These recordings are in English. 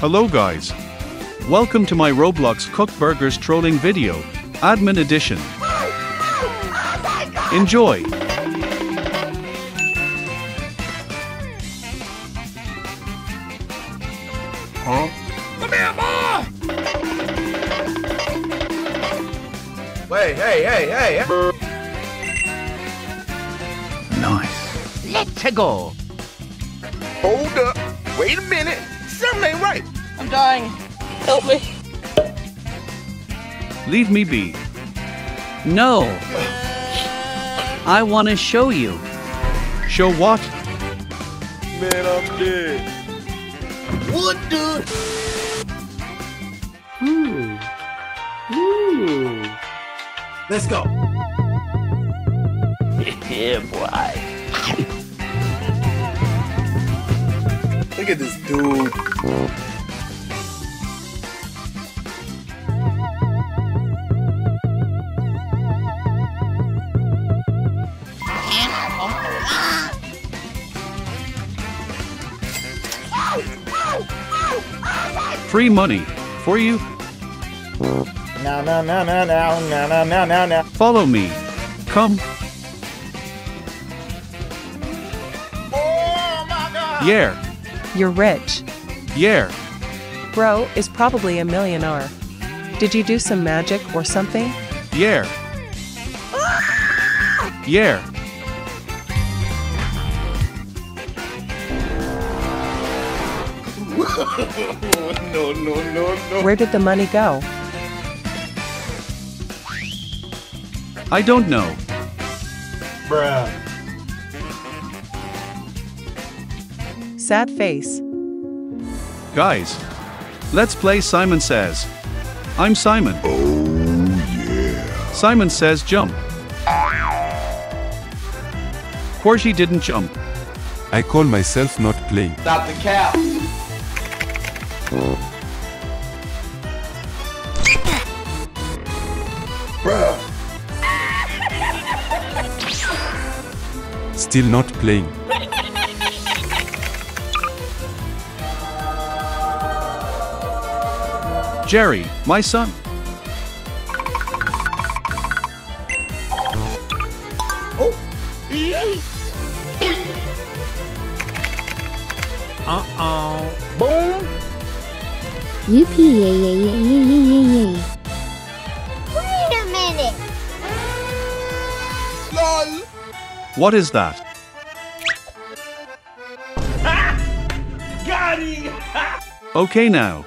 Hello guys. Welcome to my Roblox Cook Burgers trolling video, admin edition. Enjoy. Huh? Come here, boy! Wait, hey, hey, hey. Nice. Let's go. Hold up. Wait a minute. Something ain't right. I'm dying. Help me. Leave me be. No. I want to show you. Show what? Man, I'm dead. What the? Ooh. Ooh. Let's go. Yeah, boy. Look at this dude. Free money. For you? Now, now, now, now, now, now, now, now, now, now. Follow me. Come. Oh my god! Yeah. You're rich. Yeah. Bro is probably a millionaire. Did you do some magic or something? Yeah. Yeah. no, no, no, no. Where did the money go? I don't know. Bruh. Sad face. Guys. Let's play Simon Says. I'm Simon. Oh, yeah. Simon says jump. Quirky didn't jump. I call myself not playing. Stop the cap. Bruh. Still not playing. Jerry, my son. Oh. Boom. Yippee yay yay yay yay yay yay yay. Wait a minute. Lol. What is that? Got him. Okay now.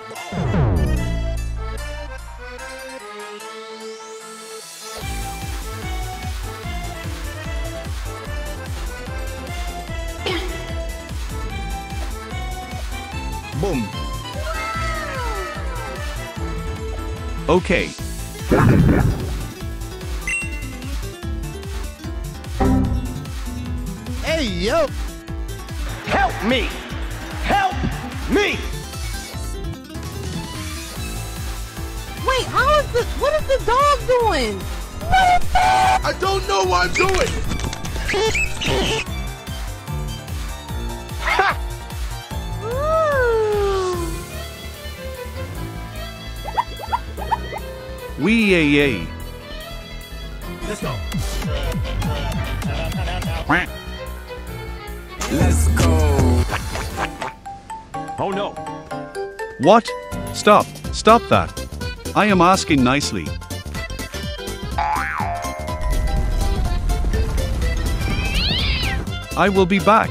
Okay. Hey, yo. Help me. Help me. Wait, how is the what is the dog doing? I don't know what I'm doing. Wee yay yay. Let's go. Let's go. Oh no. What? Stop. Stop that. I am asking nicely. I will be back.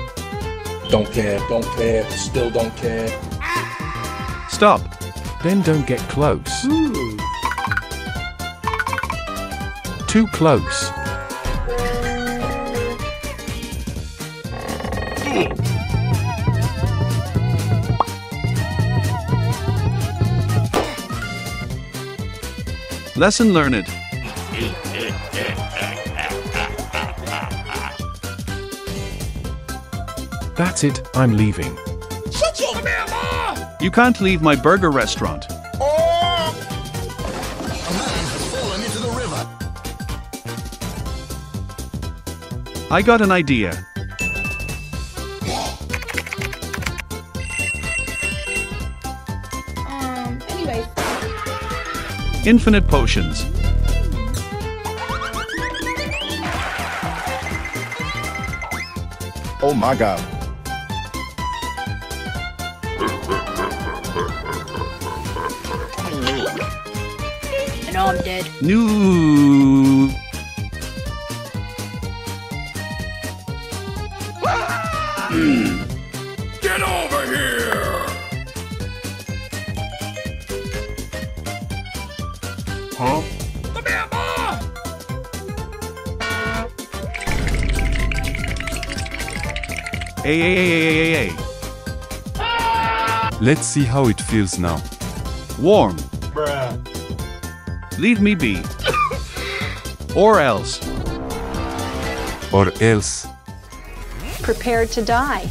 Don't care, don't care, still don't care. Stop. Then don't get close. Ooh. Too close. Lesson learned. That's it, I'm leaving. Shut your mouth. You can't leave my burger restaurant. I got an idea. Um, Infinite potions. Oh my god. And now I'm dead. No. New. Get over here! Huh? Come here, boy! Ay, ay, ay, ay, ay, ay, Let's see how it feels now. Warm. Bruh. Leave me be. or else. Or else. Prepared to die.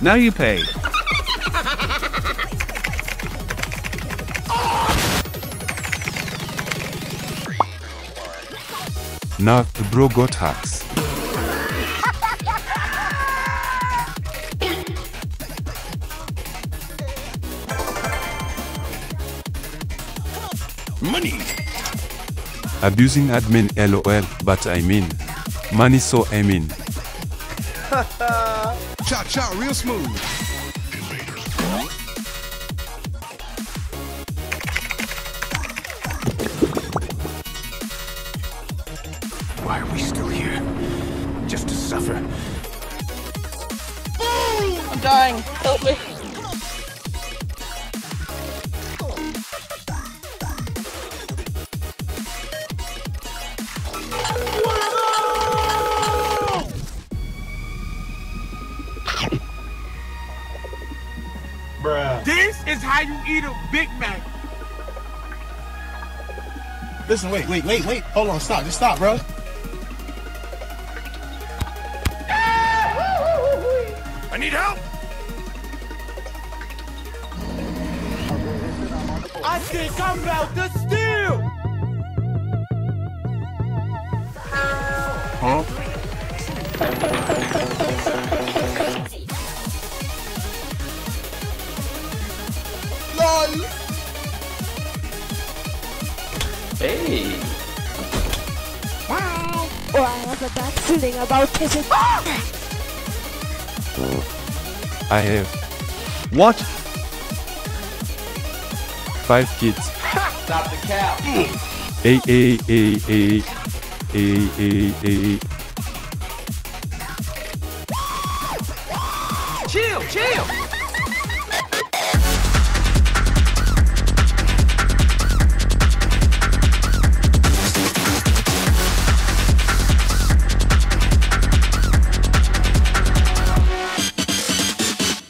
Now you pay. Now the bro got hacks. Money! Abusing admin lol, but I mean. Money so I mean. Cha cha, real smooth. Why are we still here? Just to suffer. I'm dying. Help me. This is how you eat a Big Mac. Listen, wait, wait, wait, wait. Hold on, stop. Just stop, bro. I need help. I think I'm about to steal. A bad feeling about this. Ah! I have What? five kids. Stop the cap. A a a a a a a. Chill, chill.